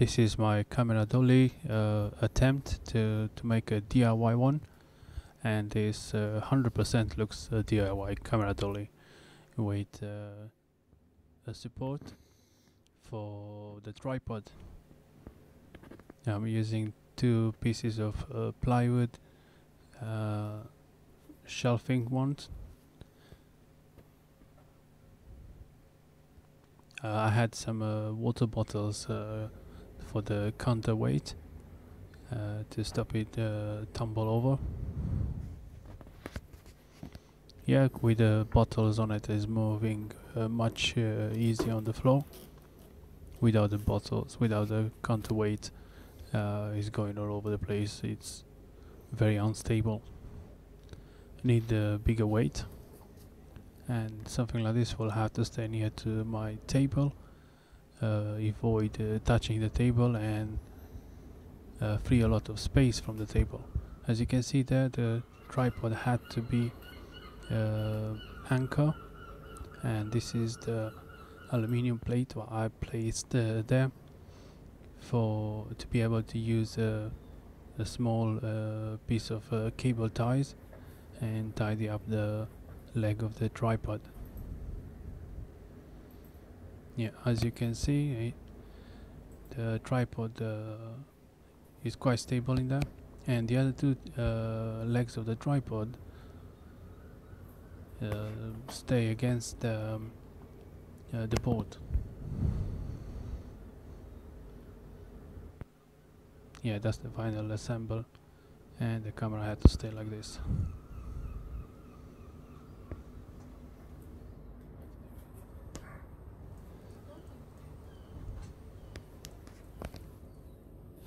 this is my camera dolly uh, attempt to, to make a DIY one and this 100% looks a DIY camera dolly with uh, a support for the tripod. I'm using two pieces of uh, plywood uh, shelving ones. Uh, I had some uh, water bottles uh, for the counterweight uh, to stop it uh, tumble over. Yeah with the bottles on it is moving uh, much uh, easier on the floor. Without the bottles without the counterweight uh, is going all over the place. It's very unstable. Need a bigger weight. And something like this will have to stay near to my table avoid uh, touching the table and uh, free a lot of space from the table. As you can see there the tripod had to be uh, anchor and this is the aluminium plate what I placed uh, there for to be able to use a, a small uh, piece of uh, cable ties and tidy up the leg of the tripod yeah as you can see eh, the tripod uh, is quite stable in there. And the other two uh, legs of the tripod uh, stay against the, um, uh, the board yeah that's the final assemble. And the camera had to stay like this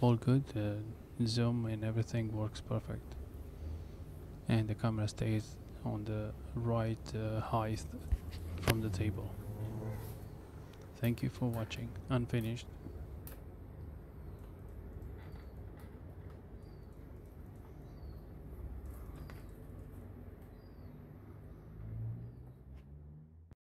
all good uh, zoom and everything works perfect. And the camera stays on the right uh, height from the table. Thank you for watching. Unfinished